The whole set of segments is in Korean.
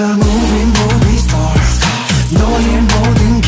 a movie movie star 너의 모든 게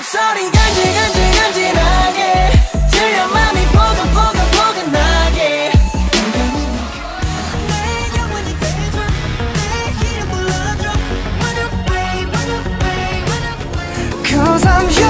목소리 간질간질간질나게 들려 맘이 보글보글보글나게 Cause I'm you